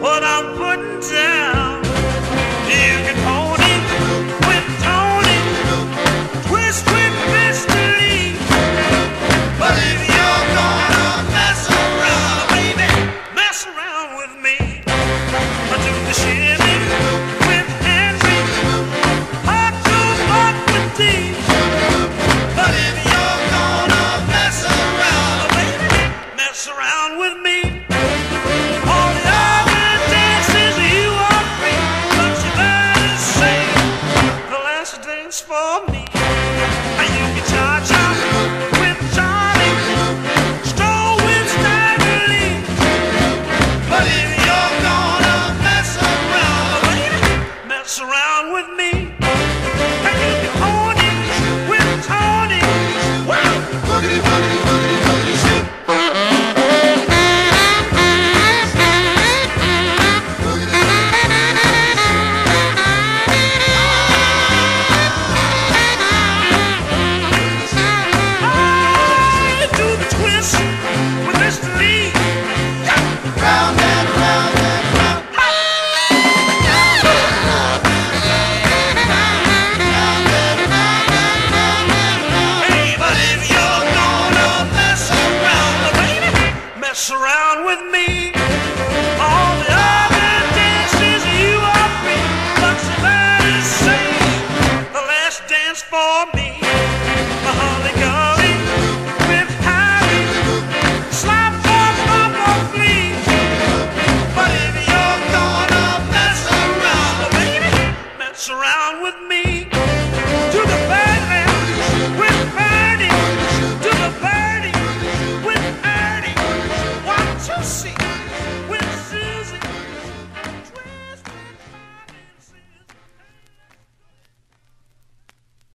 What I'm putting down, you can it, with twist with. But if you're gonna mess around, baby, mess around with me, I do the with Henry, hot. But if you're gonna mess around, baby, mess around with me. just for me. You can charge up with Charlie, stroll with Stanley. But if you're gonna mess around, mess around. with me.